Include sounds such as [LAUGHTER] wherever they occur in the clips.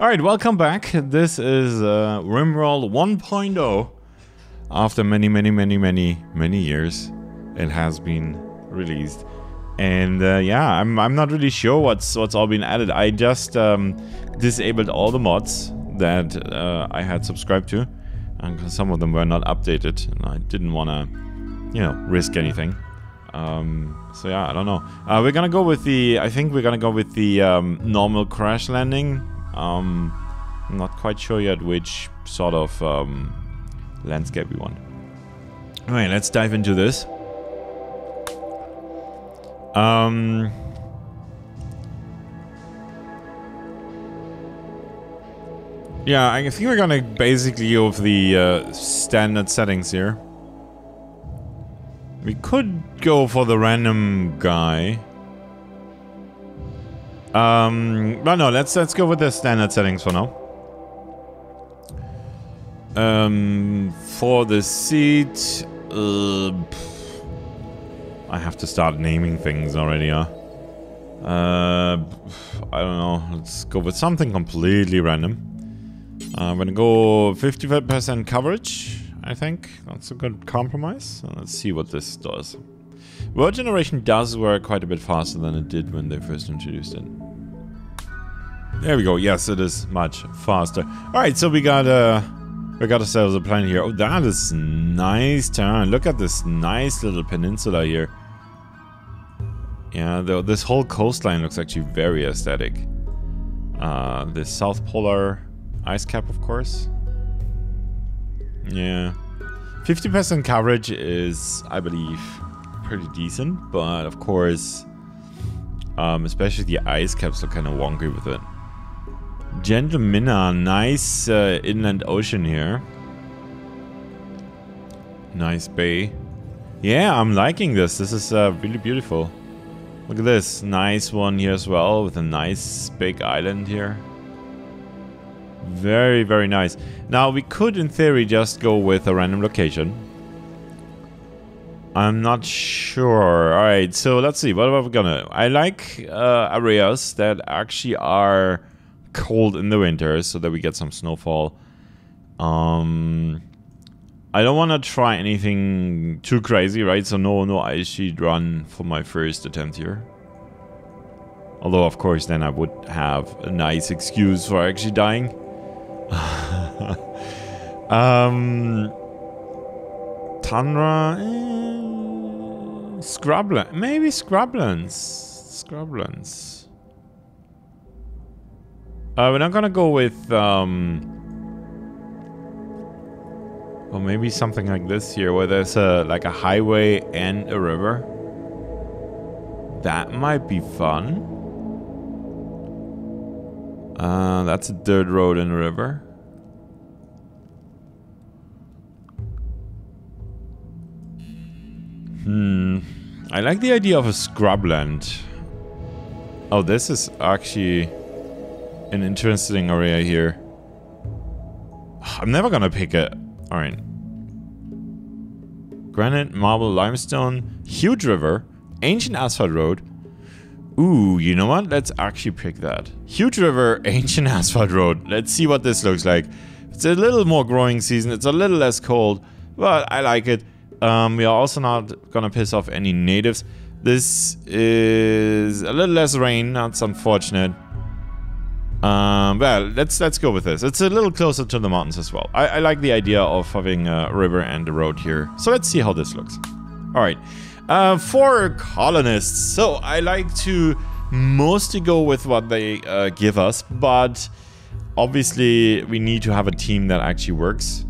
Alright, welcome back. This is uh, Rimworld 1.0. After many, many, many, many, many years, it has been released. And uh, yeah, I'm, I'm not really sure what's what's all been added. I just um, disabled all the mods that uh, I had subscribed to. And some of them were not updated, and I didn't want to, you know, risk anything. Um, so yeah, I don't know. Uh, we're gonna go with the. I think we're gonna go with the um, normal crash landing. Um, I'm not quite sure yet which sort of um, landscape we want. Alright, let's dive into this. Um, yeah, I think we're gonna basically go with the uh, standard settings here. We could go for the random guy. Um, but no, let's let's go with the standard settings for now. Um, for the seat, uh, I have to start naming things already, huh? Uh, I don't know. Let's go with something completely random. Uh, I'm gonna go 50% coverage. I think that's a good compromise. Let's see what this does. Word generation does work quite a bit faster than it did when they first introduced it. There we go. Yes, it is much faster. All right, so we got uh, we got ourselves a plane here. Oh, that is nice turn. Look at this nice little peninsula here. Yeah, though this whole coastline looks actually very aesthetic. Uh, the South Polar ice cap, of course. Yeah. 50% coverage is, I believe, pretty decent, but of course, um, especially the ice caps look kind of wonky with it. Gentle Minna, nice uh, inland ocean here. Nice bay. Yeah, I'm liking this. This is uh, really beautiful. Look at this. Nice one here as well with a nice big island here. Very, very nice. Now, we could, in theory, just go with a random location. I'm not sure. Alright, so let's see. What are we gonna... I like uh, areas that actually are cold in the winter so that we get some snowfall. Um... I don't want to try anything too crazy, right? So no, no ice sheet run for my first attempt here. Although, of course, then I would have a nice excuse for actually dying. [LAUGHS] um, Tundra, eh, Scrubland, maybe Scrublands, Scrublands. Uh, we're not gonna go with um, or maybe something like this here, where there's a like a highway and a river. That might be fun. Uh, that's a dirt road and a river. Hmm. I like the idea of a scrubland. Oh, this is actually an interesting area here. I'm never gonna pick it. Alright. Granite, marble, limestone, huge river, ancient asphalt road. Ooh, you know what? Let's actually pick that. Huge river, [LAUGHS] ancient asphalt road. Let's see what this looks like. It's a little more growing season. It's a little less cold, but I like it. Um, we are also not gonna piss off any natives. This is a little less rain. That's unfortunate. Um, well, let's let's go with this. It's a little closer to the mountains as well. I, I like the idea of having a river and a road here. So let's see how this looks. All right. Uh, for colonists, so I like to mostly go with what they uh, give us, but obviously we need to have a team that actually works.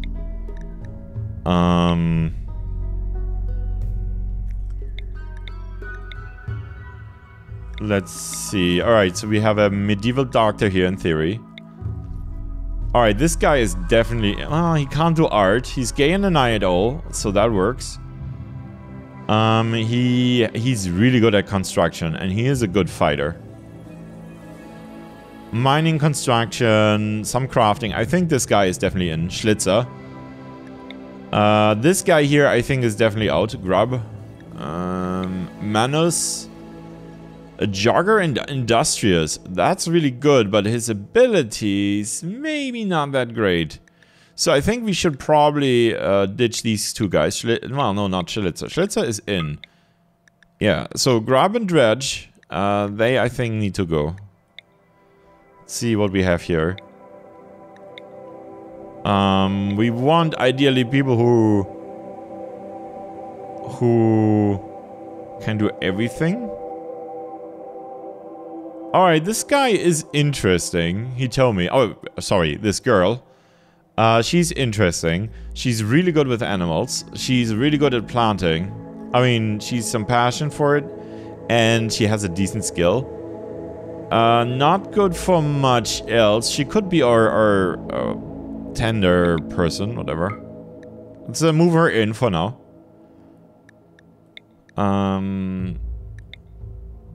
Um, let's see. All right, so we have a medieval doctor here in theory. All right, this guy is definitely... Oh, he can't do art. He's gay and it all, so that works. Um, he he's really good at construction, and he is a good fighter. Mining, construction, some crafting. I think this guy is definitely in. Schlitzer. Uh, this guy here, I think, is definitely out. Grub. Um, Manus. A jogger and industrious. That's really good, but his abilities maybe not that great. So I think we should probably uh, ditch these two guys. Schli well, no, not Schlitzer. Schlitzer is in. Yeah, so Grab and Dredge, uh, they I think need to go. Let's see what we have here. Um, we want ideally people who who can do everything. Alright, this guy is interesting. Hitomi. Oh, sorry, this girl. Uh, she's interesting. She's really good with animals. She's really good at planting. I mean, she's some passion for it. And she has a decent skill. Uh, not good for much else. She could be our, our uh, tender person, whatever. Let's uh, move her in for now. Um,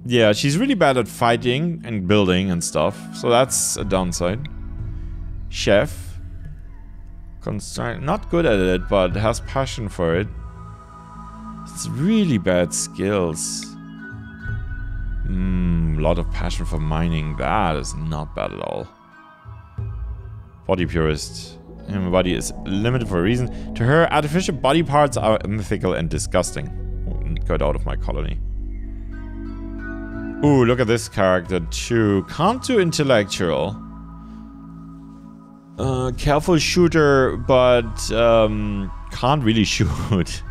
yeah, she's really bad at fighting and building and stuff, so that's a downside. Chef. Not good at it, but has passion for it. It's really bad skills. A lot of passion for mining. That is not bad at all. Body purist. My body is limited for a reason. To her, artificial body parts are mythical and disgusting. Get out of my colony. Ooh, look at this character too. Can't do intellectual. Uh, careful shooter, but um, can't really [LAUGHS] shoot.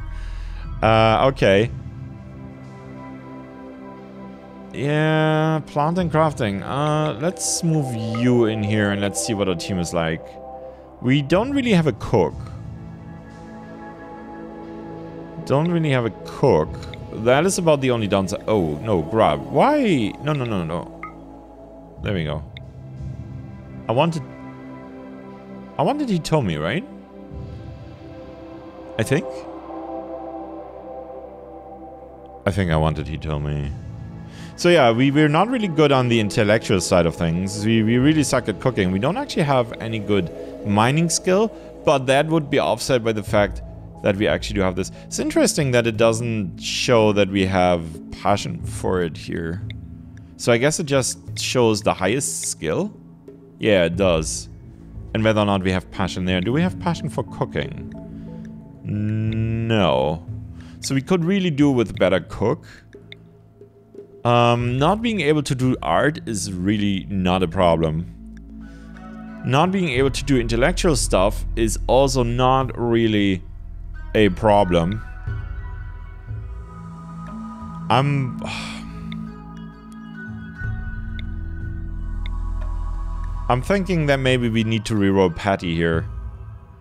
uh, okay. Yeah, plant and crafting. Uh, let's move you in here and let's see what our team is like. We don't really have a cook. Don't really have a cook. That is about the only downside. Oh, no, grab. Why? No, no, no, no. There we go. I wanted... I wanted Hitomi, right? I think? I think I wanted Hitomi. So yeah, we, we're not really good on the intellectual side of things. We, we really suck at cooking. We don't actually have any good mining skill, but that would be offset by the fact that we actually do have this. It's interesting that it doesn't show that we have passion for it here. So I guess it just shows the highest skill? Yeah, it does. And whether or not we have passion there. Do we have passion for cooking? No. So we could really do with better cook. Um, not being able to do art is really not a problem. Not being able to do intellectual stuff is also not really a problem. I'm... I'm thinking that maybe we need to reroll Patty here.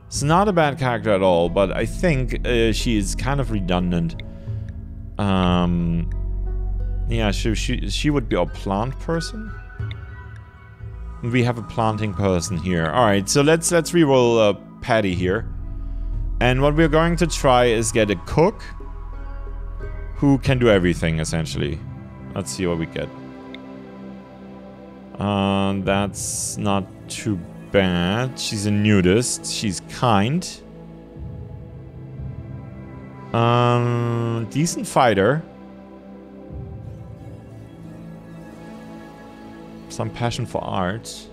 It's not a bad character at all, but I think uh, she is kind of redundant. Um, yeah, she, she, she would be our plant person. We have a planting person here. Alright, so let's let's reroll uh, Patty here. And what we're going to try is get a cook who can do everything, essentially. Let's see what we get. Uh, that's not too bad. She's a nudist. She's kind. Um, decent fighter. Some passion for art.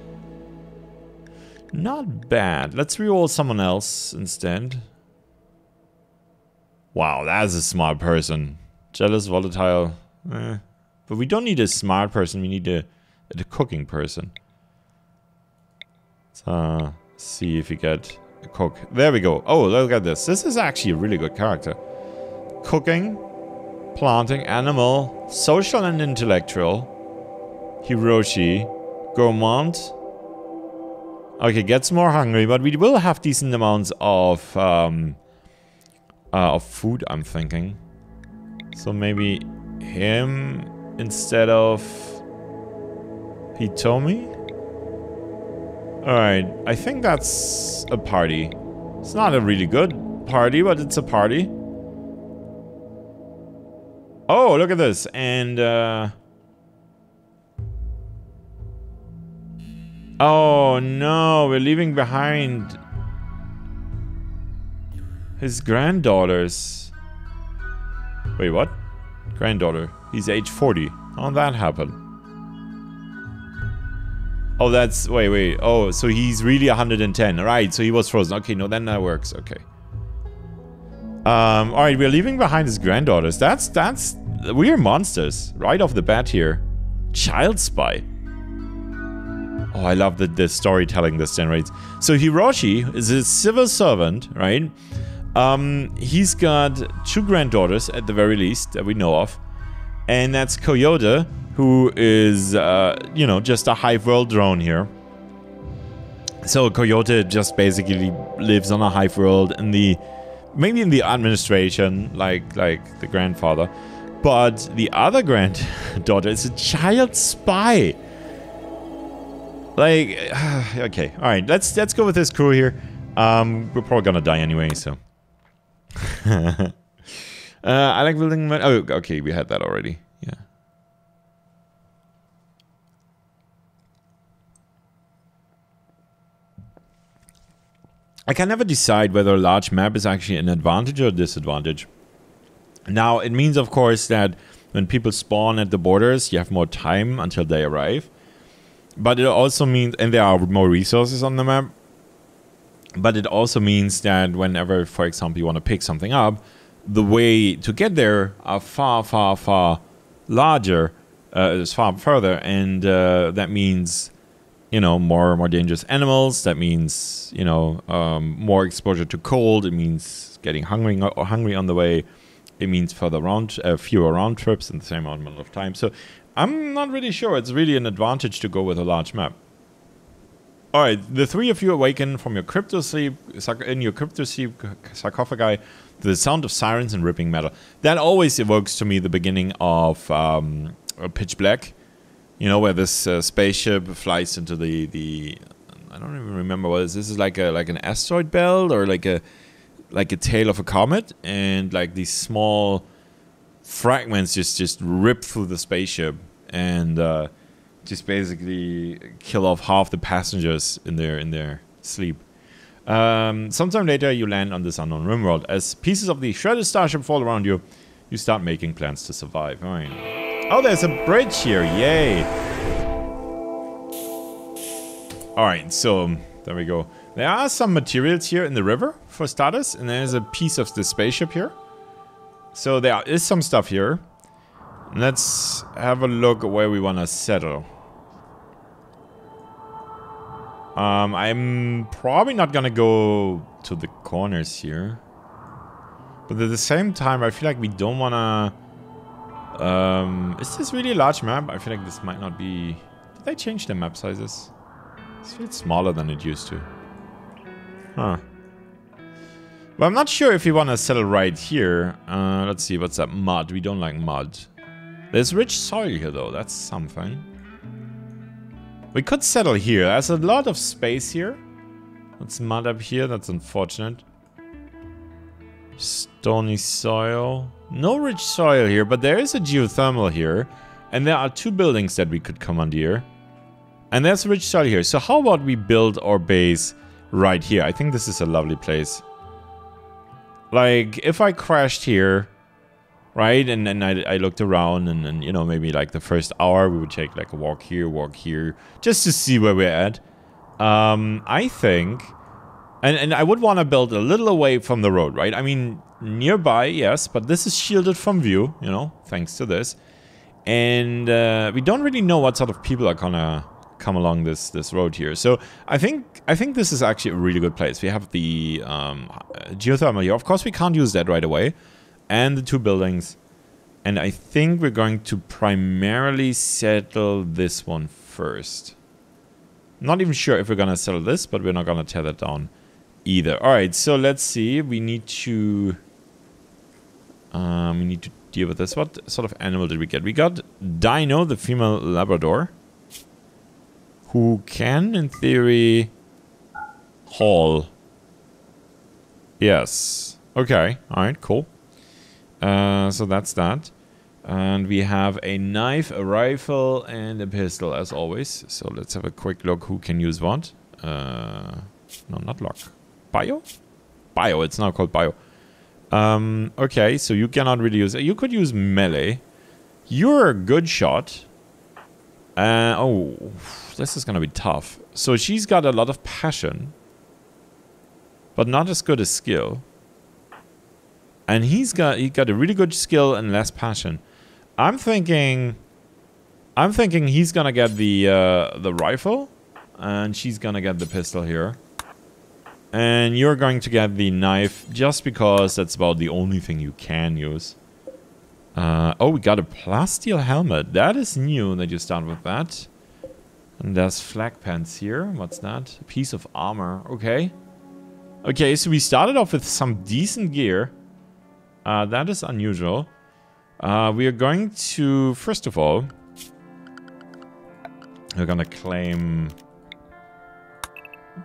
Not bad. Let's reroll someone else instead. Wow, that's a smart person. Jealous, volatile. Eh. But we don't need a smart person, we need a, a cooking person. Let's uh, see if we get a cook. There we go. Oh, look at this. This is actually a really good character. Cooking, planting, animal, social and intellectual. Hiroshi, gourmand. Okay, gets more hungry, but we will have decent amounts of um, uh, of food, I'm thinking. So maybe him instead of Hitomi? Alright, I think that's a party. It's not a really good party, but it's a party. Oh, look at this. And, uh... Oh, no. We're leaving behind his granddaughters. Wait, what? Granddaughter. He's age 40. How did that happen? Oh, that's... Wait, wait. Oh, so he's really 110. Right, so he was frozen. Okay, no, then that works. Okay. Um, alright, we're leaving behind his granddaughters. That's... That's... We're monsters. Right off the bat here. Child spy. Oh, I love the, the storytelling this generates. So Hiroshi is a civil servant, right? Um, he's got two granddaughters at the very least that we know of. And that's Coyote, who is, uh, you know, just a Hive World drone here. So Coyote just basically lives on a Hive World in the, maybe in the administration, like like the grandfather. But the other granddaughter is a child spy. Like, [SIGHS] okay, all right. Let's let's go with this crew here. Um, we're probably gonna die anyway, so. [LAUGHS] uh, I like building. Oh, okay, we had that already. Yeah. I can never decide whether a large map is actually an advantage or a disadvantage. Now, it means, of course, that when people spawn at the borders, you have more time until they arrive. But it also means, and there are more resources on the map. But it also means that whenever, for example, you want to pick something up, the way to get there are far, far, far larger, uh, is far further, and uh, that means, you know, more more dangerous animals. That means, you know, um, more exposure to cold. It means getting hungry or hungry on the way. It means further round, uh, fewer round trips in the same amount of time. So I'm not really sure. It's really an advantage to go with a large map. Alright, the three of you awaken from your crypto sleep, in your crypto sleep sarcophagi to the sound of sirens and ripping metal. That always evokes to me the beginning of um, Pitch Black. You know, where this uh, spaceship flies into the, the... I don't even remember what this is. This is like a like an asteroid belt or like a like a tail of a comet and like these small fragments just just rip through the spaceship and uh, just basically kill off half the passengers in their in their sleep. Um, sometime later, you land on this unknown rimworld. As pieces of the shredded starship fall around you, you start making plans to survive. Oh, there's a bridge here! Yay! All right, so there we go. There are some materials here in the river for starters, and there's a piece of the spaceship here. So there is some stuff here. Let's have a look where we want to settle. Um, I'm probably not gonna go to the corners here. But at the same time, I feel like we don't wanna... Um, is this really a large map? I feel like this might not be... Did they change the map sizes? It feels smaller than it used to. Huh. But I'm not sure if we want to settle right here. Uh, let's see, what's that? Mud. We don't like mud. There's rich soil here, though. That's something. We could settle here. There's a lot of space here. That's mud up here. That's unfortunate. Stony soil. No rich soil here, but there is a geothermal here. And there are two buildings that we could commandeer. And there's rich soil here. So how about we build our base right here? I think this is a lovely place. Like, if I crashed here, right, and then I, I looked around, and then, you know, maybe like the first hour, we would take like a walk here, walk here, just to see where we're at. Um, I think, and, and I would want to build a little away from the road, right? I mean, nearby, yes, but this is shielded from view, you know, thanks to this. And uh, we don't really know what sort of people are gonna come along this this road here. So I think I think this is actually a really good place. We have the um, geothermal here. Of course, we can't use that right away, and the two buildings. And I think we're going to primarily settle this one first. Not even sure if we're gonna settle this, but we're not gonna tear that down either. All right, so let's see. We need to um, we need to deal with this. What sort of animal did we get? We got Dino, the female Labrador who can, in theory, haul. Yes. Okay. Alright, cool. Uh, so that's that. And we have a knife, a rifle, and a pistol, as always. So let's have a quick look who can use what. Uh, no, not lock. Bio? Bio, it's now called bio. Um, okay, so you cannot really use... It. You could use melee. You're a good shot. Uh, oh, this is going to be tough. So she's got a lot of passion. But not as good as skill. And he's got he got a really good skill and less passion. I'm thinking I'm thinking he's gonna get the uh, the rifle and she's gonna get the pistol here. And you're going to get the knife just because that's about the only thing you can use. Uh, oh, we got a plasteel helmet. That is new that you start with that. And there's flak pants here. What's that? A piece of armor. Okay. Okay, so we started off with some decent gear. Uh, that is unusual. Uh, we are going to, first of all, we're gonna claim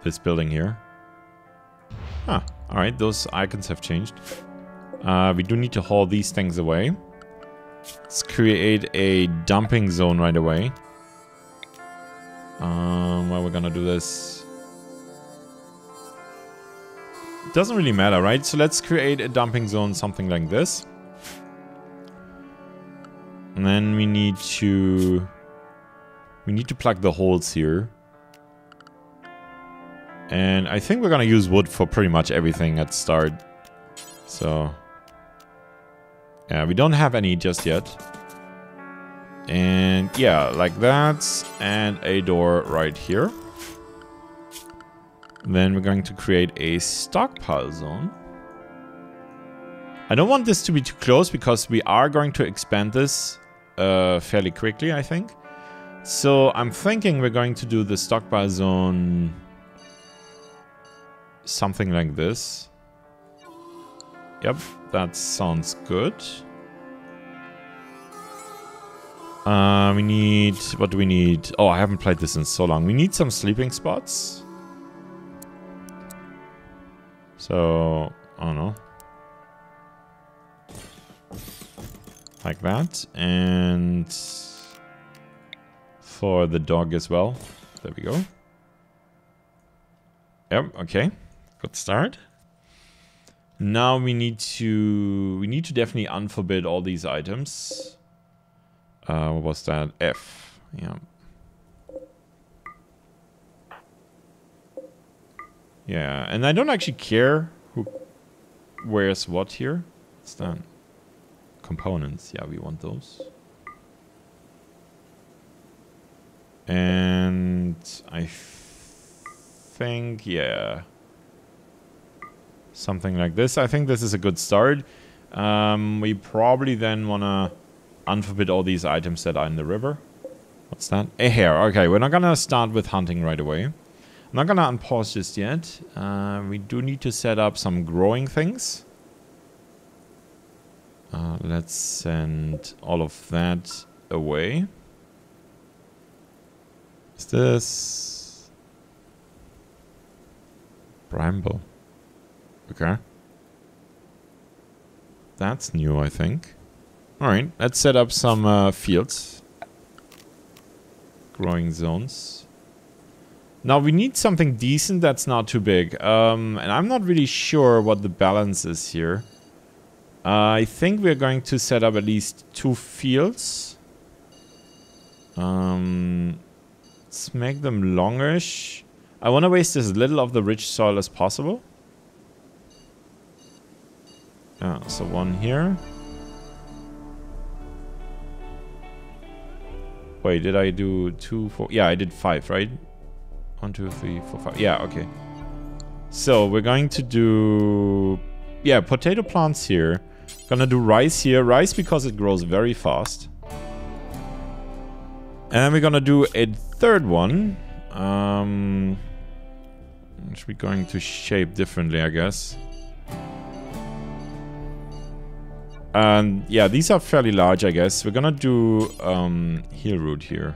this building here. Ah, alright, those icons have changed. Uh, we do need to haul these things away. Let's create a dumping zone right away. Um, where we're gonna do this. Doesn't really matter, right? So let's create a dumping zone, something like this. And then we need to... We need to plug the holes here. And I think we're gonna use wood for pretty much everything at start. So... Yeah, we don't have any just yet. And yeah, like that. And a door right here. Then we're going to create a stockpile zone. I don't want this to be too close because we are going to expand this uh, fairly quickly, I think. So I'm thinking we're going to do the stockpile zone something like this. Yep, that sounds good. Uh, we need... What do we need? Oh, I haven't played this in so long. We need some sleeping spots. So, I don't know. Like that. And for the dog as well. There we go. Yep, okay. Good start. Now we need to we need to definitely unforbid all these items. Uh, what was that? F. Yeah. Yeah, and I don't actually care who wears what here. What's that? Components. Yeah, we want those. And I think, yeah something like this. I think this is a good start. Um, we probably then want to unforbid all these items that are in the river. What's that? A hare. Okay, we're not going to start with hunting right away. I'm not to unpause just yet. Uh, we do need to set up some growing things. Uh, let's send all of that away. Is this... Bramble. Okay. That's new, I think. Alright, let's set up some uh, fields. Growing zones. Now we need something decent that's not too big. Um, and I'm not really sure what the balance is here. Uh, I think we're going to set up at least two fields. Um, let's make them longish. I want to waste as little of the rich soil as possible. Yeah, so one here. Wait, did I do two, four? Yeah, I did five, right? One, two, three, four, five. Yeah, okay. So we're going to do, yeah, potato plants here. Gonna do rice here. Rice because it grows very fast. And then we're gonna do a third one. Um, which we're going to shape differently, I guess. And yeah, these are fairly large, I guess. We're gonna do um, healroot here.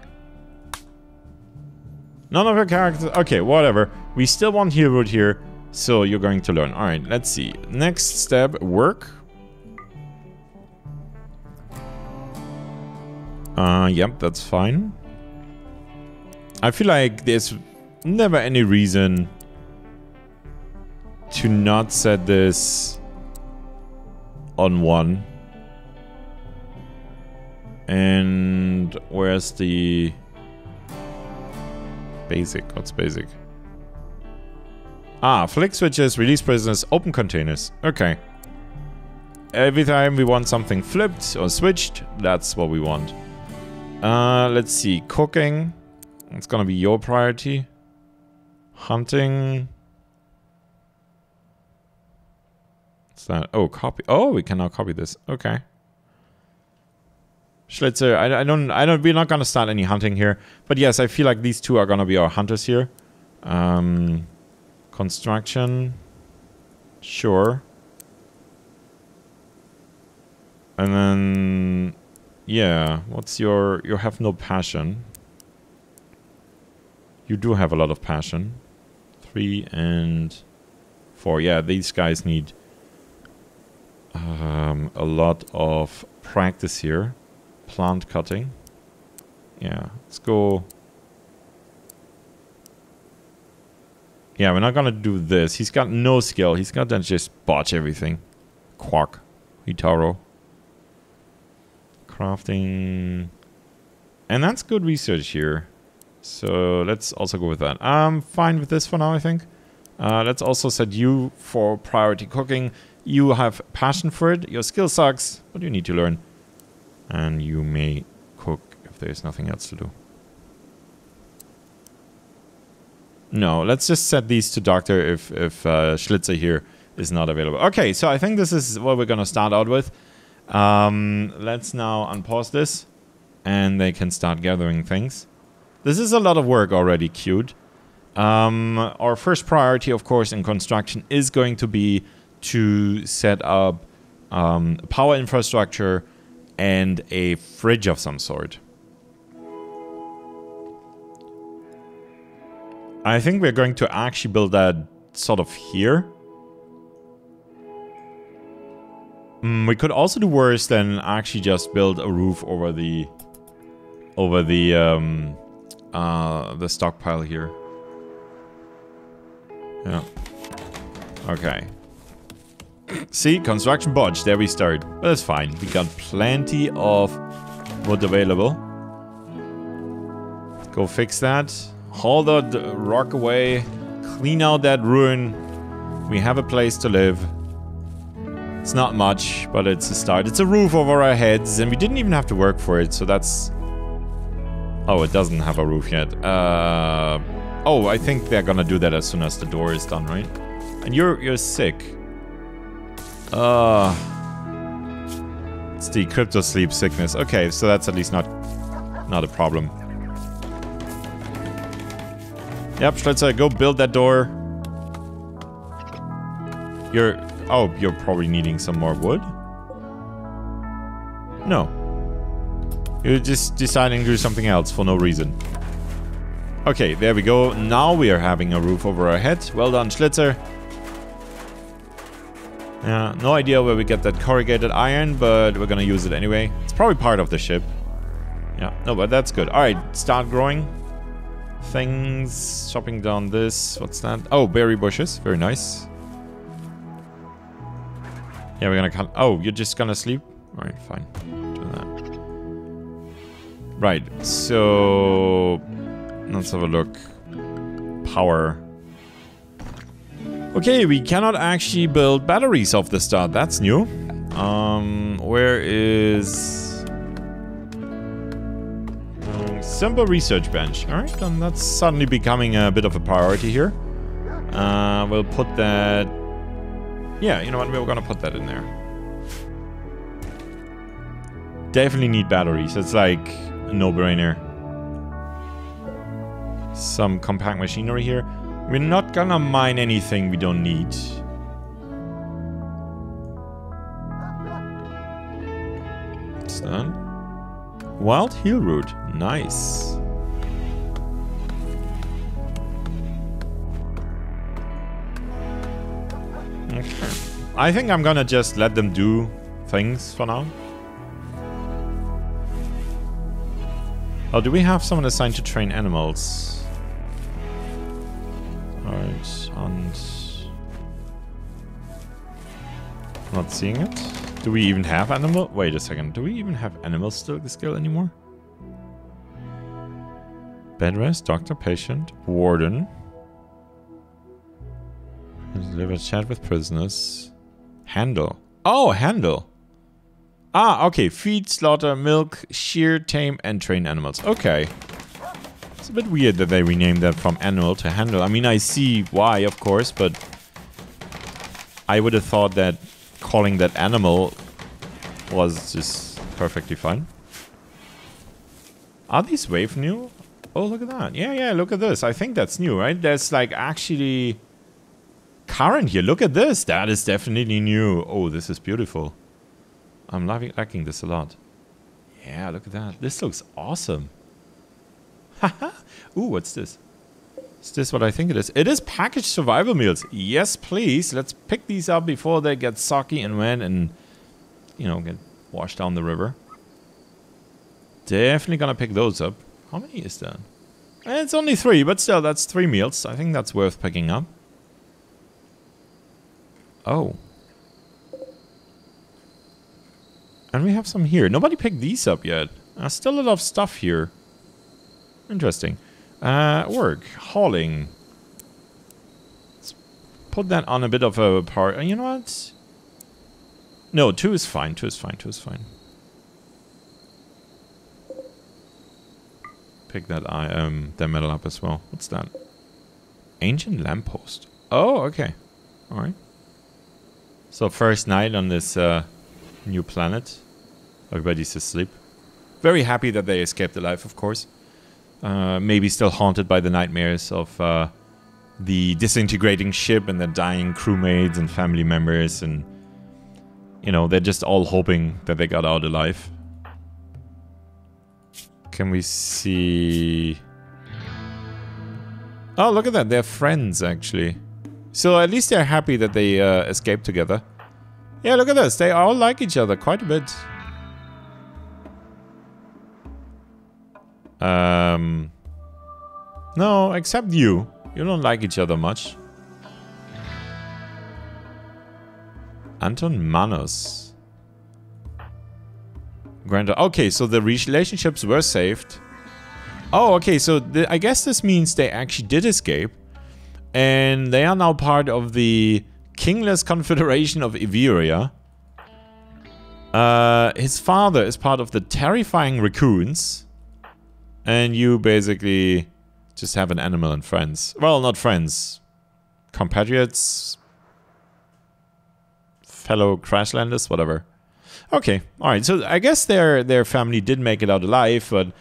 None of our characters... Okay, whatever. We still want Healroot here, so you're going to learn. Alright, let's see. Next step, work. Uh, yep, that's fine. I feel like there's never any reason to not set this on one. And where's the basic? What's basic? Ah, flick switches, release prisoners, open containers. Okay. Every time we want something flipped or switched, that's what we want. Uh, let's see. Cooking. It's gonna be your priority. Hunting. What's that? Oh, copy. Oh, we can now copy this. Okay. Schlitzer, I, I don't, I don't, we're not gonna start any hunting here. But yes, I feel like these two are gonna be our hunters here. Um, construction, sure. And then, yeah, what's your, you have no passion. You do have a lot of passion. Three and four. Yeah, these guys need um, a lot of practice here plant cutting. Yeah, let's go. Yeah, we're not gonna do this. He's got no skill. He's gonna just botch everything. Quark. Hitaro. Crafting. And that's good research here. So let's also go with that. I'm fine with this for now, I think. Uh, let's also set you for priority cooking. You have passion for it. Your skill sucks, but you need to learn and you may cook if there's nothing else to do. No, let's just set these to doctor if, if uh, Schlitzer here is not available. Okay, so I think this is what we're going to start out with. Um, let's now unpause this and they can start gathering things. This is a lot of work already queued. Um, our first priority, of course, in construction is going to be to set up um, power infrastructure and a fridge of some sort. I think we're going to actually build that sort of here. Mm, we could also do worse than actually just build a roof over the over the um, uh, the stockpile here. Yeah. Okay. See, construction bodge. There we start. But that's fine. We got plenty of wood available. Go fix that. Haul the rock away. Clean out that ruin. We have a place to live. It's not much, but it's a start. It's a roof over our heads, and we didn't even have to work for it, so that's... Oh, it doesn't have a roof yet. Uh... Oh, I think they're gonna do that as soon as the door is done, right? And you're you're sick. Uh, it's the crypto sleep sickness. Okay, so that's at least not not a problem. Yep, Schlitzer, go build that door. You're... Oh, you're probably needing some more wood? No. You're just deciding to do something else for no reason. Okay, there we go. Now we are having a roof over our head. Well done, Schlitzer. Yeah, no idea where we get that corrugated iron, but we're gonna use it anyway. It's probably part of the ship. Yeah, no, but that's good. Alright, start growing. Things, chopping down this. What's that? Oh, berry bushes. Very nice. Yeah, we're gonna cut. Oh, you're just gonna sleep? Alright, fine. Do that. Right, so... Let's have a look. Power. Okay, we cannot actually build batteries off the start. That's new. Um, where is... Simple research bench. Alright, then that's suddenly becoming a bit of a priority here. Uh, we'll put that... Yeah, you know what? We're gonna put that in there. Definitely need batteries. It's like a no-brainer. Some compact machinery here. We're not gonna mine anything we don't need. It's done. Wild healroot. Nice. Okay. I think I'm gonna just let them do things for now. Oh, do we have someone assigned to train animals? Alright, and... Not seeing it. Do we even have animal? Wait a second. Do we even have animal still skill anymore? Bed rest, doctor, patient, warden. Deliver chat with prisoners. Handle. Oh, handle. Ah, okay. Feed, slaughter, milk, shear, tame, and train animals. Okay. It's a bit weird that they renamed that from animal to handle. I mean, I see why, of course, but I would have thought that calling that animal was just perfectly fine. Are these wave new? Oh, look at that. Yeah, yeah, look at this. I think that's new, right? There's like actually current here. Look at this. That is definitely new. Oh, this is beautiful. I'm liking, liking this a lot. Yeah, look at that. This looks awesome. Haha. [LAUGHS] Ooh, what's this? Is this what I think it is? It is packaged survival meals. Yes, please. Let's pick these up before they get soggy and wet and, you know, get washed down the river. Definitely gonna pick those up. How many is that? It's only three, but still, that's three meals. I think that's worth picking up. Oh. And we have some here. Nobody picked these up yet. Uh, still a lot of stuff here. Interesting. Uh, work. Hauling. Let's put that on a bit of a part. Uh, you know what? No, two is fine. Two is fine. Two is fine. Pick that I um that metal up as well. What's that? Ancient lamppost. Oh, okay. All right. So first night on this uh, new planet. Everybody's asleep. Very happy that they escaped alive, of course. Uh, maybe still haunted by the nightmares of uh, the disintegrating ship and the dying crewmates and family members and you know they're just all hoping that they got out alive. Can we see? Oh look at that. They're friends actually. So at least they're happy that they uh, escaped together. Yeah look at this. They all like each other quite a bit um no except you you don't like each other much Anton Manos. Grandpa. Okay, so the relationships were saved. Oh, okay, so I guess this means they actually did escape. And they are now part of the Kingless Confederation of Everia. Uh, his father is part of the Terrifying Raccoons. And you basically just have an animal and friends. Well, not friends. Compatriots, fellow Crashlanders, whatever. Okay, all right. So I guess their their family did make it out alive, but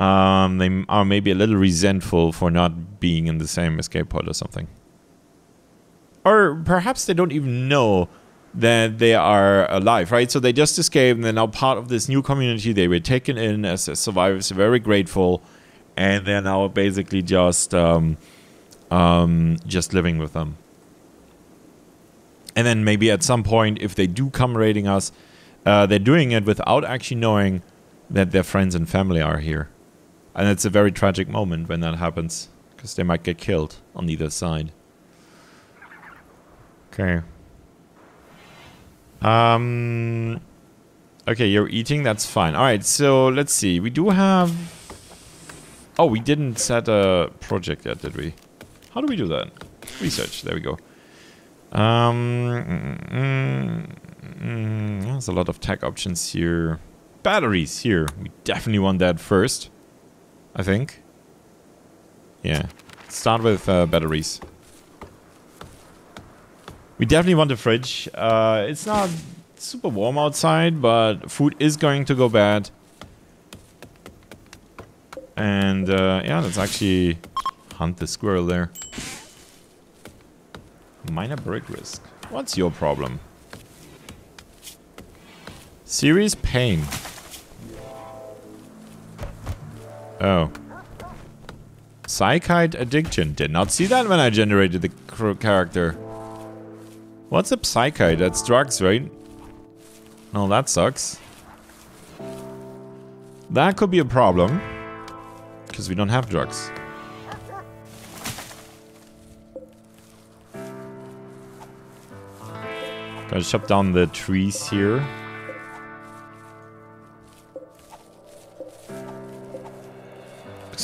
um, they are maybe a little resentful for not being in the same escape pod or something. Or perhaps they don't even know that they are alive, right? So they just escaped and they're now part of this new community. They were taken in as survivors, very grateful, and they're now basically just um, um, just living with them. And then maybe at some point, if they do come raiding us, uh, they're doing it without actually knowing that their friends and family are here. And it's a very tragic moment when that happens, because they might get killed on either side. Okay. Um. Okay, you're eating. That's fine. All right. So let's see. We do have. Oh, we didn't set a project yet, did we? How do we do that? Research. There we go. Um, mm, mm, there's a lot of tech options here. Batteries here. We definitely want that first. I think. Yeah. Start with uh, batteries. We definitely want a fridge. Uh, it's not super warm outside, but food is going to go bad. And uh, yeah, let's actually hunt the squirrel there. Minor brick risk. What's your problem? Serious pain. Oh. Psychite addiction. Did not see that when I generated the character. What's a psychite? That's drugs, right? No, that sucks. That could be a problem. Because we don't have drugs. Gotta chop down the trees here.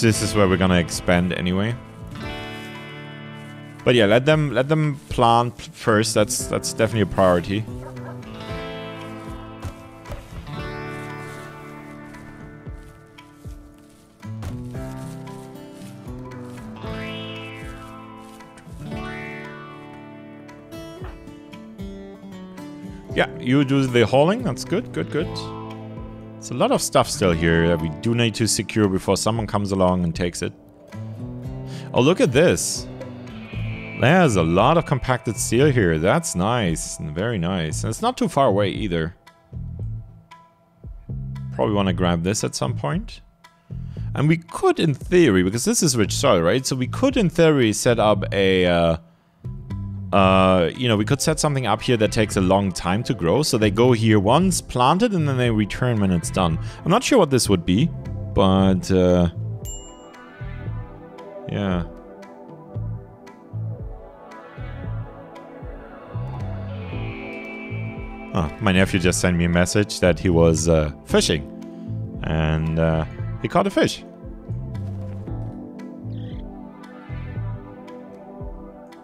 This is where we're gonna expand anyway. But yeah, let them let them plant first. That's that's definitely a priority. Yeah, you do the hauling. That's good, good, good. It's a lot of stuff still here that we do need to secure before someone comes along and takes it. Oh, look at this. There's a lot of compacted steel here. That's nice. Very nice. And it's not too far away either. Probably want to grab this at some point. And we could, in theory, because this is rich soil, right? So we could, in theory, set up a... Uh, uh, you know, we could set something up here that takes a long time to grow. So they go here once, planted, and then they return when it's done. I'm not sure what this would be, but... Uh, yeah. Oh, my nephew just sent me a message that he was uh, fishing. And uh, he caught a fish.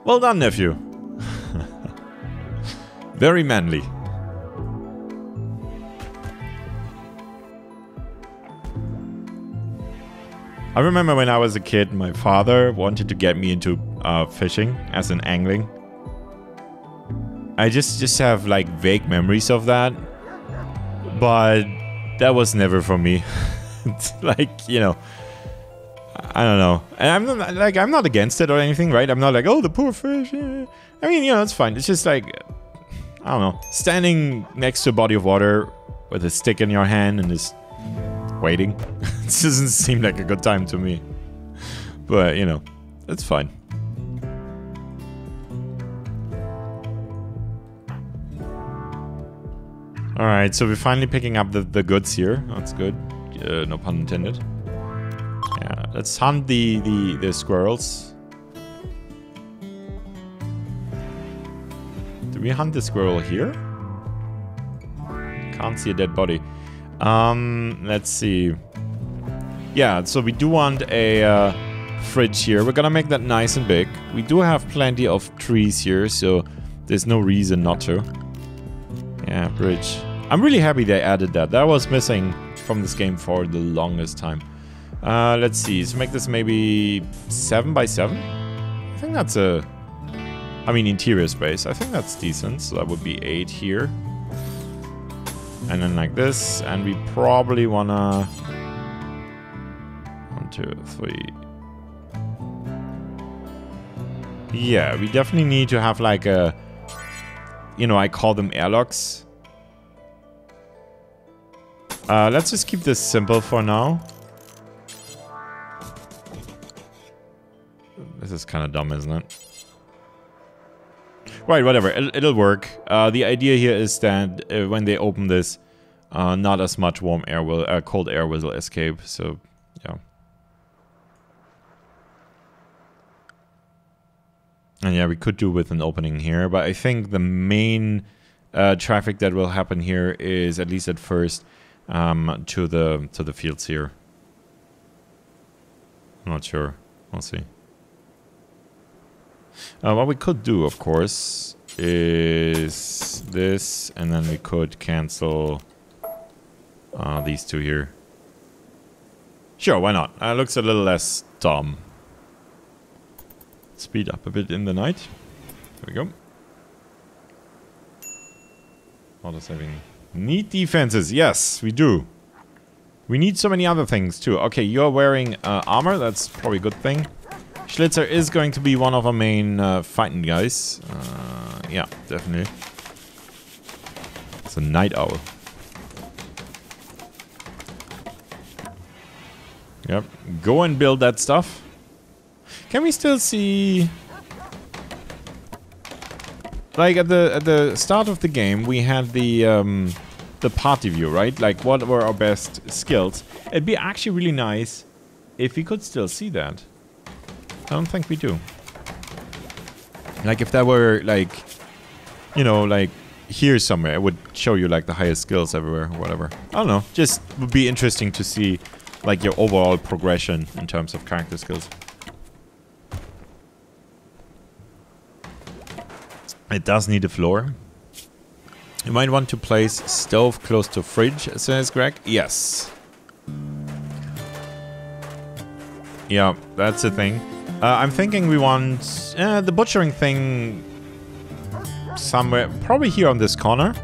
Well done, nephew. [LAUGHS] Very manly. I remember when I was a kid, my father wanted to get me into uh, fishing, as in angling. I just just have like vague memories of that, but that was never for me. [LAUGHS] like you know, I don't know, and I'm not like I'm not against it or anything, right? I'm not like oh the poor fish. Yeah. I mean you know it's fine. It's just like I don't know, standing next to a body of water with a stick in your hand and just waiting. it [LAUGHS] doesn't seem like a good time to me, but you know, it's fine. Alright, so we're finally picking up the, the goods here. That's good. Uh, no pun intended. Yeah, let's hunt the, the, the squirrels. Do we hunt the squirrel here? Can't see a dead body. Um, let's see. Yeah, so we do want a uh, fridge here. We're gonna make that nice and big. We do have plenty of trees here, so there's no reason not to. Yeah, bridge. I'm really happy they added that. That was missing from this game for the longest time. Uh, let's see. So make this maybe 7 by 7 I think that's a... I mean, interior space. I think that's decent. So that would be 8 here. And then like this. And we probably wanna... One, two, three... Yeah, we definitely need to have like a... You know, I call them airlocks uh, let's just keep this simple for now. This is kind of dumb, isn't it? Right, whatever. It'll, it'll work. Uh, the idea here is that uh, when they open this, uh, not as much warm air will, uh, cold air will escape. So, yeah. And yeah, we could do with an opening here, but I think the main uh, traffic that will happen here is, at least at first, um, to the to the fields here. I'm not sure. We'll see. Uh, what we could do, of course, is this, and then we could cancel uh, these two here. Sure, why not? Uh, looks a little less dumb. Speed up a bit in the night. There we go. Auto saving Need defenses. Yes, we do. We need so many other things too. Okay, you're wearing uh, armor. That's probably a good thing. Schlitzer is going to be one of our main uh, fighting guys. Uh, yeah, definitely. It's a night owl. Yep. Go and build that stuff. Can we still see like at the at the start of the game we had the um, the party view, right? Like what were our best skills? It'd be actually really nice if we could still see that. I don't think we do. Like if that were like, you know, like here somewhere. It would show you like the highest skills everywhere or whatever. I don't know. Just would be interesting to see like your overall progression in terms of character skills. It does need a floor. You might want to place stove close to fridge, says Greg. Yes. Yeah, that's the thing. Uh, I'm thinking we want uh, the butchering thing somewhere, probably here on this corner.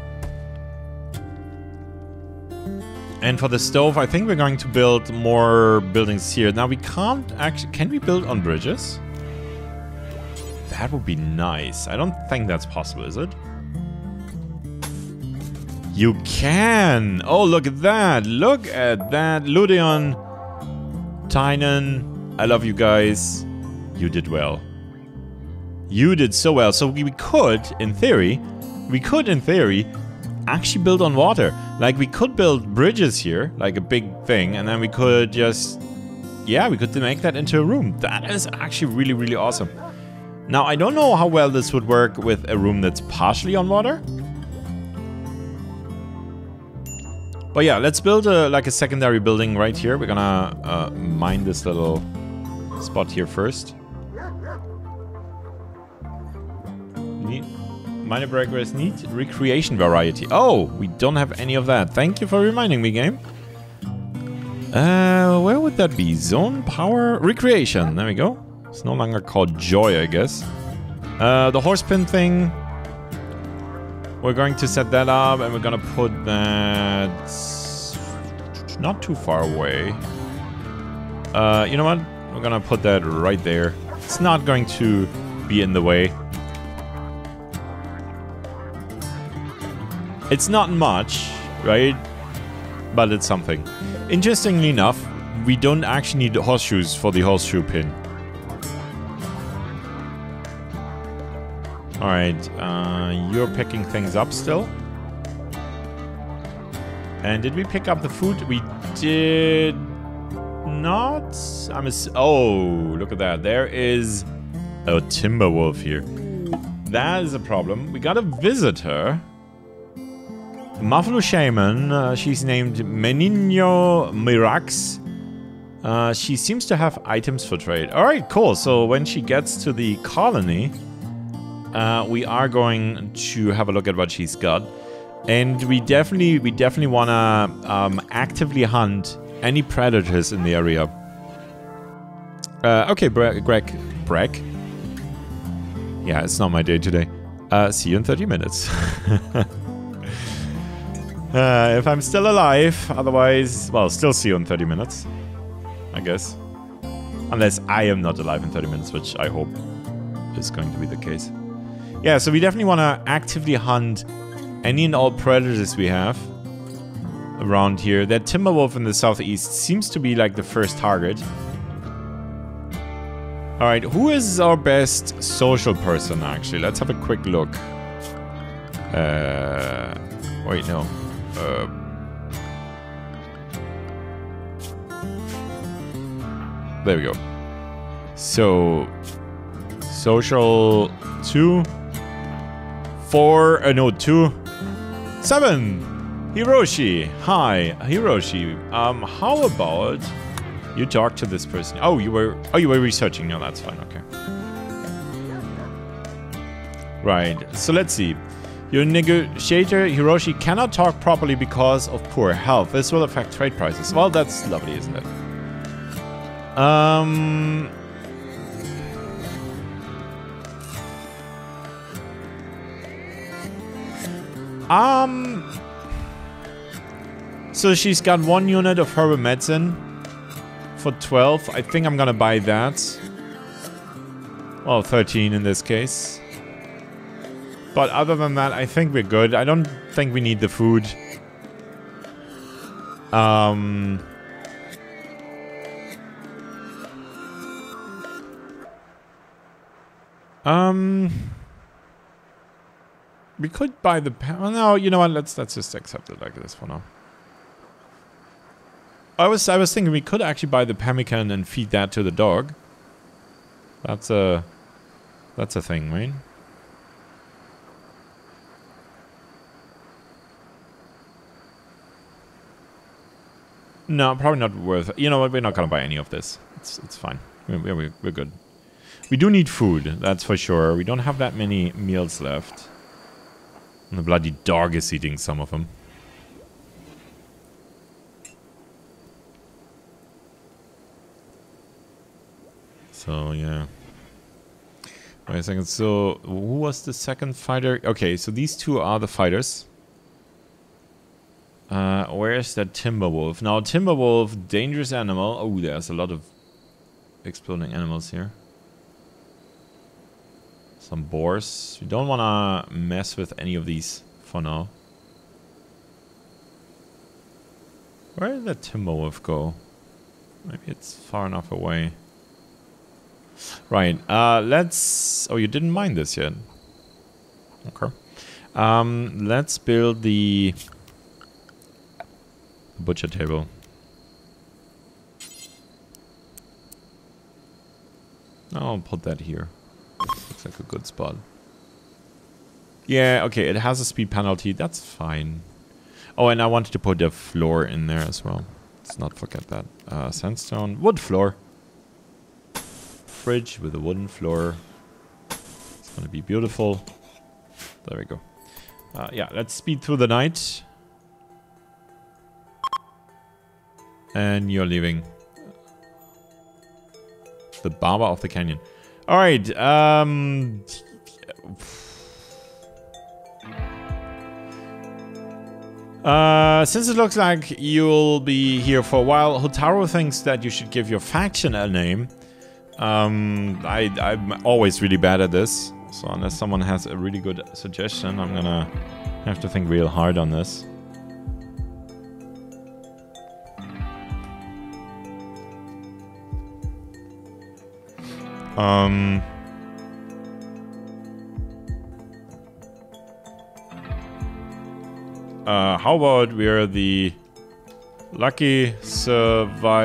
And for the stove, I think we're going to build more buildings here. Now we can't actually, can we build on bridges? That would be nice. I don't think that's possible, is it? You can! Oh, look at that! Look at that! Ludeon, Tynan, I love you guys. You did well. You did so well. So we could, in theory, we could, in theory, actually build on water. Like, we could build bridges here, like a big thing, and then we could just... Yeah, we could make that into a room. That is actually really, really awesome. Now, I don't know how well this would work with a room that's partially on water. But yeah, let's build a, like a secondary building right here. We're gonna uh, mine this little spot here first. Need minor progress need recreation variety. Oh, we don't have any of that. Thank you for reminding me, game. Uh, where would that be? Zone power recreation. There we go. It's no longer called joy, I guess. Uh, the horse pin thing. We're going to set that up and we're gonna put that not too far away. Uh, you know what? We're gonna put that right there. It's not going to be in the way. It's not much, right? But it's something. Interestingly enough, we don't actually need horseshoes for the horseshoe pin. Alright, uh, you're picking things up still. And did we pick up the food? We did not. I'm oh, look at that. There is a timber wolf here. That is a problem. We got a visitor. Muffalo Shaman. Uh, she's named Menino Mirax. Uh, she seems to have items for trade. Alright, cool. So when she gets to the colony, uh, we are going to have a look at what she's got. And we definitely, we definitely want to um, actively hunt any predators in the area. Uh, okay, Bre Greg. Greg? Yeah, it's not my day today. Uh, see you in 30 minutes. [LAUGHS] uh, if I'm still alive, otherwise, well, still see you in 30 minutes. I guess. Unless I am not alive in 30 minutes, which I hope is going to be the case. Yeah, so we definitely want to actively hunt any and all predators we have around here. That Timberwolf in the southeast seems to be like the first target. Alright, who is our best social person actually? Let's have a quick look. Uh, wait, no. Uh, there we go. So, social 2 four, uh, no, two, seven. Hiroshi, hi, Hiroshi. Um, how about you talk to this person? Oh, you were, oh, you were researching. No, that's fine. Okay. Right. So let's see. Your negotiator Hiroshi cannot talk properly because of poor health. This will affect trade prices. Well, that's lovely, isn't it? Um, Um. So she's got one unit of herbal medicine for 12. I think I'm gonna buy that. Well, 13 in this case. But other than that, I think we're good. I don't think we need the food. Um... Um... We could buy the pound. No, you know what? Let's let's just accept it like this for now. I was I was thinking we could actually buy the pemmican and feed that to the dog. That's a that's a thing, right? No, probably not worth. It. You know what? We're not gonna buy any of this. It's it's fine. We we we're good. We do need food, that's for sure. We don't have that many meals left. And the bloody dog is eating some of them. So, yeah. Wait a second. So, who was the second fighter? Okay, so these two are the fighters. Uh, where's that Timberwolf? Now, Timberwolf, dangerous animal. Oh, there's a lot of exploding animals here. Some boars. We don't want to mess with any of these for now. Where did that Timberwolf go? Maybe it's far enough away. Right, uh, let's... Oh, you didn't mind this yet. Okay. Um, let's build the butcher table. I'll put that here. Looks like a good spot. Yeah, okay, it has a speed penalty. That's fine. Oh, and I wanted to put a floor in there as well. Let's not forget that. Uh, sandstone, wood floor fridge with a wooden floor. It's gonna be beautiful. There we go. Uh, yeah, let's speed through the night. And you're leaving. The Barber of the Canyon. Alright, um... Uh, since it looks like you'll be here for a while, Hotaru thinks that you should give your faction a name. Um, I, I'm always really bad at this. So unless someone has a really good suggestion, I'm gonna have to think real hard on this. Um... Uh, how about we're the Lucky survivors.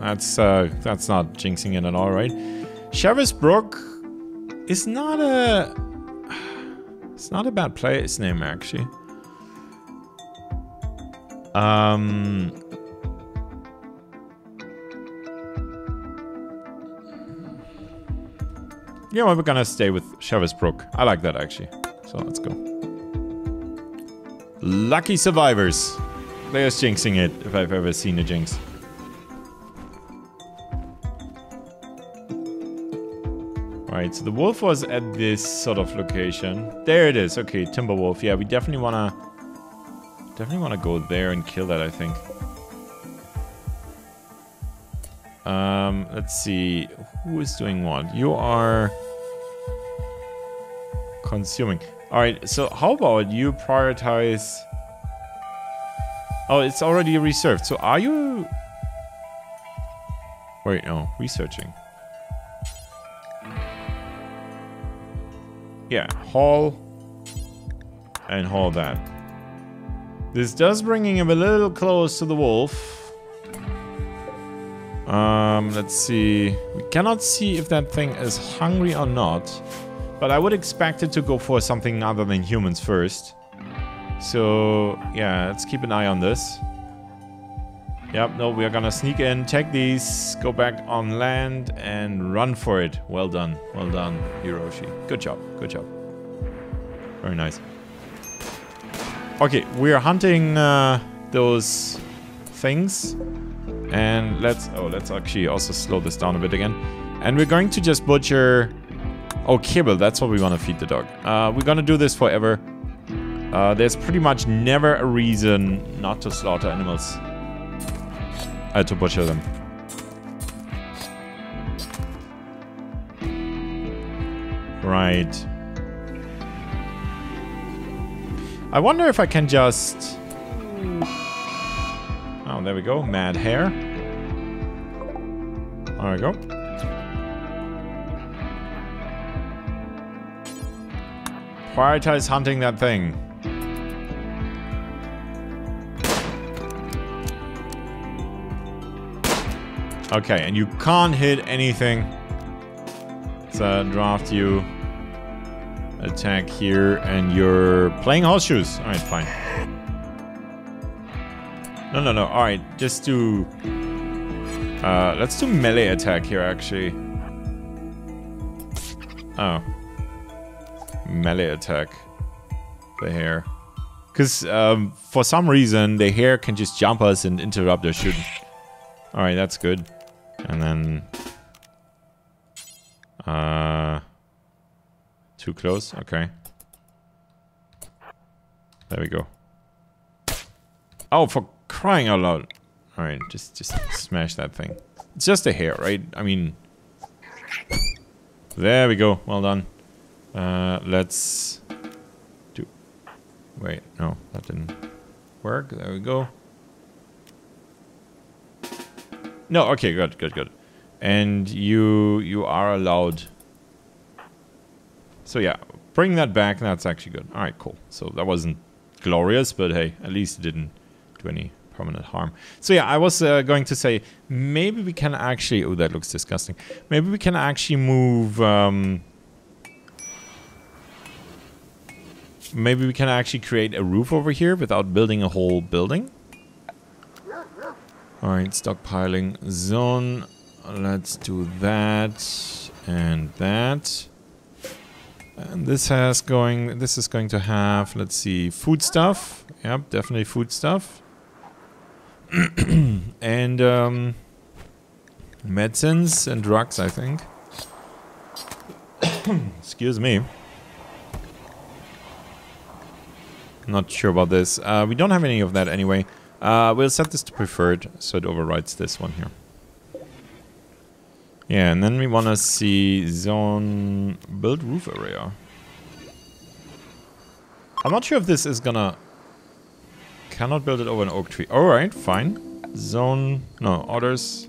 That's uh, that's not jinxing it at all, right? Shavis Brook is not a. It's not a bad place name actually. Um. Yeah, we're gonna stay with Shavis Brook. I like that actually. So let's go. Lucky survivors. There's jinxing it, if I've ever seen a jinx. Alright, so the wolf was at this sort of location. There it is. Okay, timber wolf. Yeah, we definitely wanna definitely wanna go there and kill that, I think. Um, let's see. Who is doing what? You are consuming. Alright, so how about you prioritize Oh, it's already reserved. So are you... Wait, no. Researching. Yeah, haul and haul that. This does bring him a little close to the wolf. Um, let's see. We cannot see if that thing is hungry or not. But I would expect it to go for something other than humans first. So, yeah, let's keep an eye on this. Yep, no, we are gonna sneak in, take these, go back on land, and run for it. Well done. Well done, Hiroshi. Good job. Good job. Very nice. Okay, we are hunting uh, those things. And let's... Oh, let's actually also slow this down a bit again. And we're going to just butcher... Oh, kibble. That's what we want to feed the dog. Uh, we're gonna do this forever. Uh, there's pretty much never a reason not to slaughter animals. Uh, to butcher them. Right. I wonder if I can just... Oh, there we go. Mad hare. There we go. Prioritize hunting that thing. Okay, and you can't hit anything. So draft you. Attack here, and you're playing horseshoes. Alright, fine. No, no, no. All right, just do... Uh, let's do melee attack here, actually. Oh. Melee attack. The hare. Because um, for some reason, the hare can just jump us and interrupt our shooting. Alright, that's good. And then... Uh, too close? Okay. There we go. Oh, for crying out loud. Alright, just, just smash that thing. It's just a hare, right? I mean... There we go. Well done. Uh, let's... Do... Wait, no, that didn't work. There we go. No, okay, good, good, good. And you you are allowed... So yeah, bring that back, that's actually good. Alright, cool. So that wasn't glorious, but hey, at least it didn't do any permanent harm. So yeah, I was uh, going to say, maybe we can actually... Oh, that looks disgusting. Maybe we can actually move... Um, maybe we can actually create a roof over here without building a whole building. Alright, stockpiling zone. Let's do that and that. And this has going this is going to have, let's see, food stuff. Yep, definitely food stuff. [CLEARS THROAT] and um, medicines and drugs, I think. [COUGHS] Excuse me. Not sure about this. Uh, we don't have any of that anyway. Uh, we'll set this to preferred, so it overrides this one here. Yeah, and then we want to see zone build roof area. I'm not sure if this is gonna... Cannot build it over an oak tree. Alright, fine. Zone... No, orders.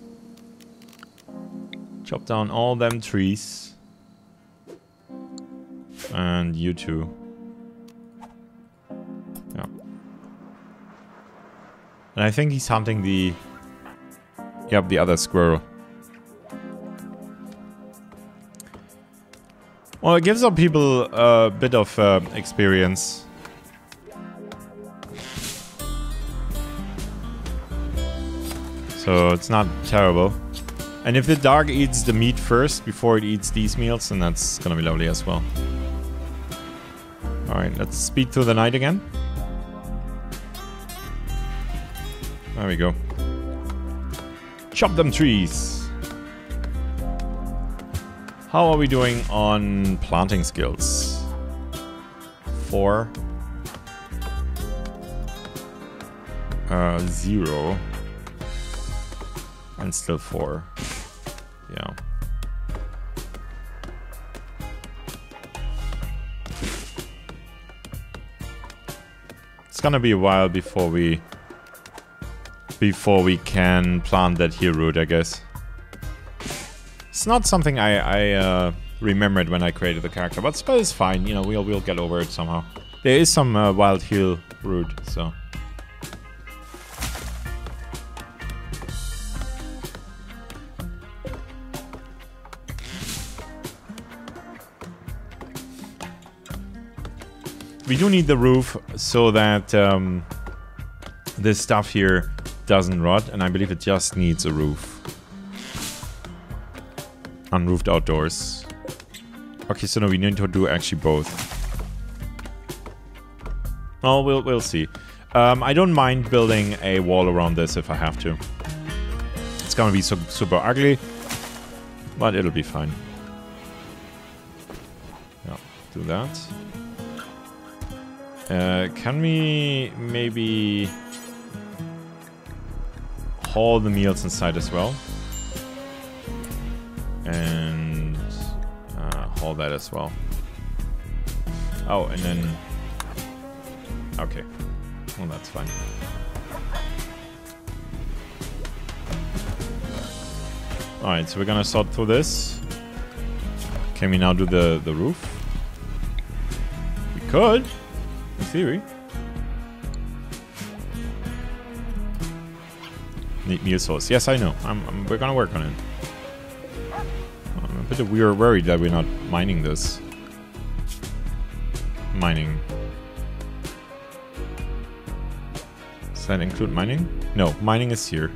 Chop down all them trees. And you too. And I think he's hunting the... Yep, the other squirrel. Well, it gives our people a bit of uh, experience. So it's not terrible. And if the dog eats the meat first before it eats these meals, then that's gonna be lovely as well. Alright, let's speed through the night again. There we go. Chop them trees. How are we doing on planting skills? Four. Uh, zero. And still four. Yeah. It's gonna be a while before we before we can plant that healroot, I guess. It's not something I, I uh, remembered when I created the character, but it's fine. You know, we'll we'll get over it somehow. There is some uh, wild heal root, so. We do need the roof so that um, this stuff here doesn't rot, and I believe it just needs a roof. Unroofed outdoors. Okay, so no, we need to do actually both. Oh, we'll, we'll see. Um, I don't mind building a wall around this if I have to. It's gonna be super ugly, but it'll be fine. Yeah, do that. Uh, can we maybe haul the meals inside as well? And uh, haul that as well. Oh, and then... Okay. Well, that's fine. Alright, so we're gonna sort through this. Can we now do the, the roof? We could theory. Source. Yes, I know. I'm, I'm, we're gonna work on it. Um, I'm a bit we're worried that we're not mining this. Mining. Does that include mining? No, mining is here.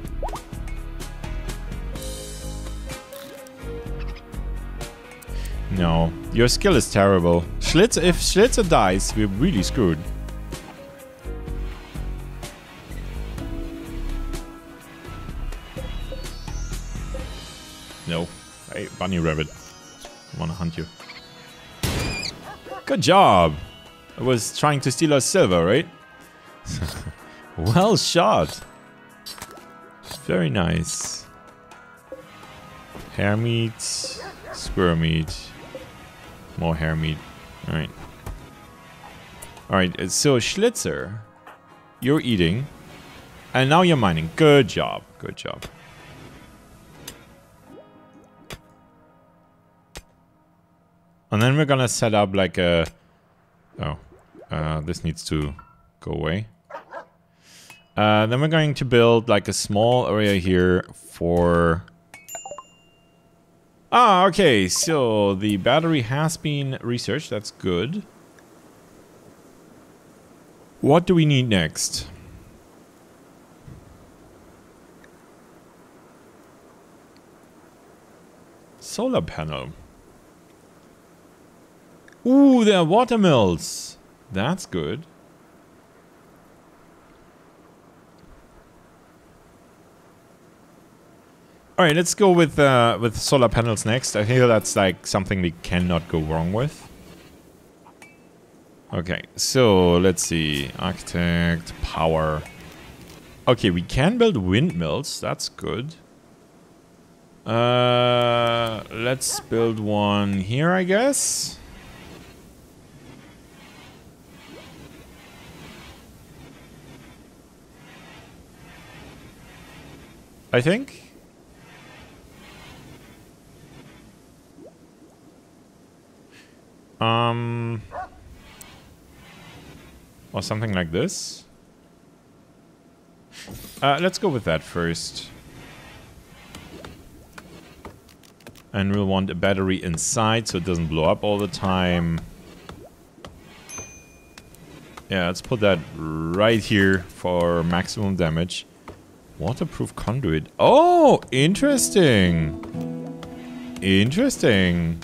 No, your skill is terrible. Schlitz, if Schlitzer dies, we're really screwed. Bunny rabbit. I wanna hunt you. Good job! I was trying to steal our silver, right? [LAUGHS] well shot! Very nice. Hare meat, squirrel meat, more hare meat. Alright. Alright, uh, so Schlitzer, you're eating. And now you're mining. Good job. Good job. And then we're gonna set up like a... Oh. Uh, this needs to go away. Uh, then we're going to build like a small area here for... Ah, okay, so the battery has been researched, that's good. What do we need next? Solar panel. Ooh, there are water mills. That's good. All right, let's go with uh, with solar panels next. I think that's like something we cannot go wrong with. Okay, so let's see. Architect, power. Okay, we can build windmills. That's good. Uh, let's build one here, I guess. I think. Um, or something like this. Uh, let's go with that first. And we'll want a battery inside so it doesn't blow up all the time. Yeah, let's put that right here for maximum damage. Waterproof conduit. Oh, interesting. Interesting.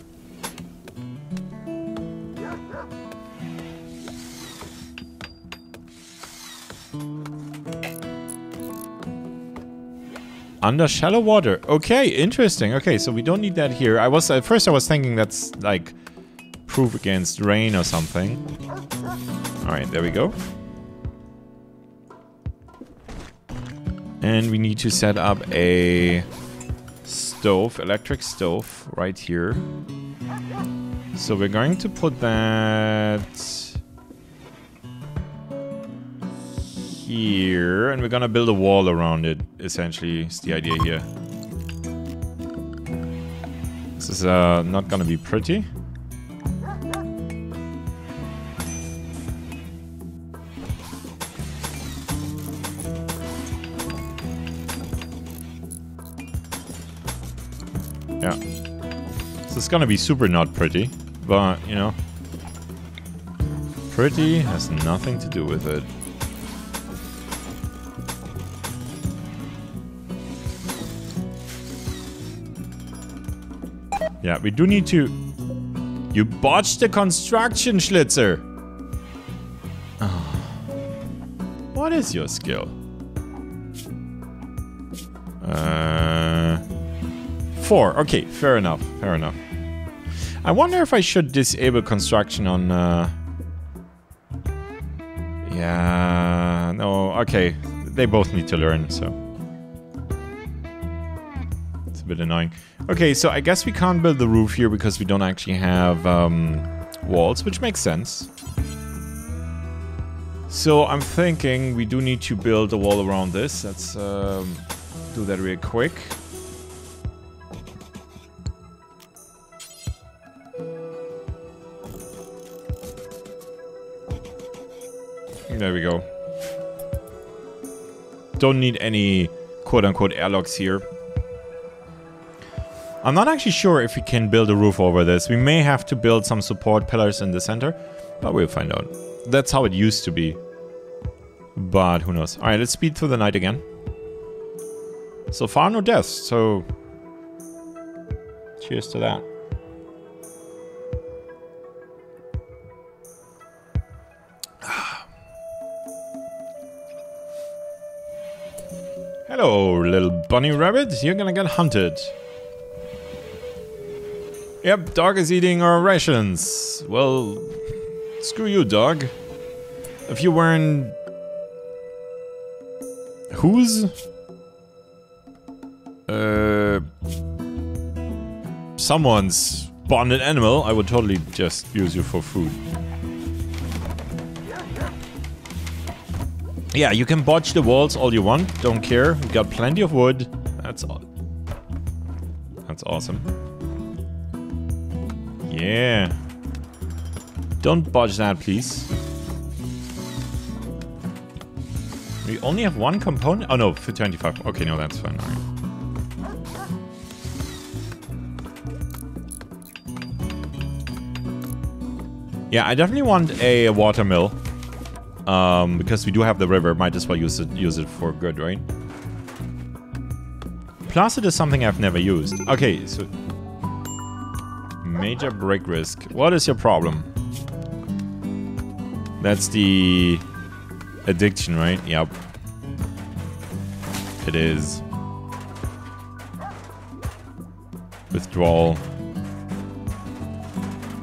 Under shallow water. Okay, interesting. Okay, so we don't need that here. I was at first I was thinking that's like proof against rain or something. All right, there we go. And we need to set up a stove, electric stove, right here. So we're going to put that here, and we're gonna build a wall around it, essentially, is the idea here. This is uh, not gonna be pretty. It's gonna be super not pretty, but, you know, pretty has nothing to do with it. Yeah, we do need to... You botched the construction, Schlitzer! [SIGHS] What is your skill? Uh, four. Okay, fair enough. Fair enough. I wonder if I should disable construction on... Uh... Yeah... No, okay. They both need to learn, so It's a bit annoying. Okay, so I guess we can't build the roof here because we don't actually have um, walls, which makes sense. So I'm thinking we do need to build a wall around this. Let's um, do that real quick. There we go. Don't need any quote-unquote airlocks here. I'm not actually sure if we can build a roof over this. We may have to build some support pillars in the center, but we'll find out. That's how it used to be. But who knows. Alright, let's speed through the night again. So far, no deaths, so... Cheers to that. Little bunny rabbit. You're gonna get hunted. Yep, dog is eating our rations. Well, screw you, dog. If you weren't... Whose? Uh... Someone's bonded animal, I would totally just use you for food. Yeah, you can botch the walls all you want. Don't care. We've got plenty of wood. That's all. That's awesome. Yeah. Don't botch that, please. We only have one component? Oh no, for 25. Okay, no, that's fine. Yeah, I definitely want a water mill. Um, because we do have the river, might as well use it use it for good, right? Plus it is something I've never used. Okay, so... Major break risk. What is your problem? That's the... Addiction, right? Yep. It is. Withdrawal.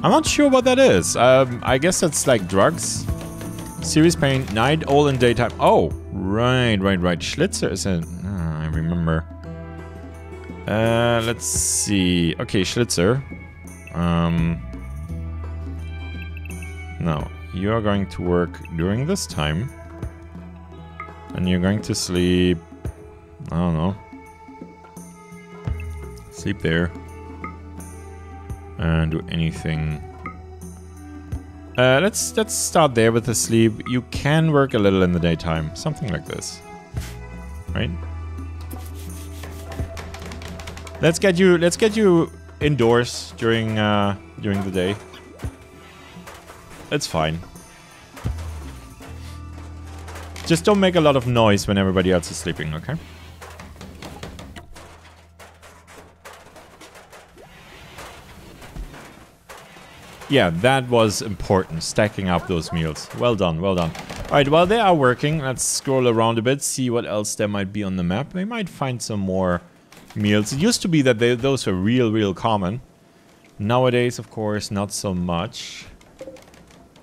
I'm not sure what that is. Um, I guess it's like drugs. Serious pain, night, all in daytime. Oh, right, right, right. Schlitzer is in. Oh, I remember. Uh, let's see. Okay, Schlitzer. Um. No, you are going to work during this time. And you're going to sleep. I don't know. Sleep there. And do anything uh, let's let's start there with the sleep. You can work a little in the daytime, something like this, right? Let's get you let's get you indoors during uh, during the day. It's fine. Just don't make a lot of noise when everybody else is sleeping, okay? Yeah, that was important, stacking up those meals. Well done, well done. Alright, while they are working, let's scroll around a bit, see what else there might be on the map. They might find some more meals. It used to be that they, those were real, real common. Nowadays, of course, not so much.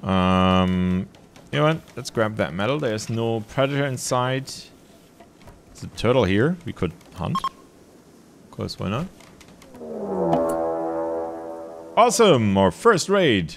Um, you know what? Let's grab that metal. There's no predator inside. There's a turtle here. We could hunt. Of course, why not? Awesome! Our first raid.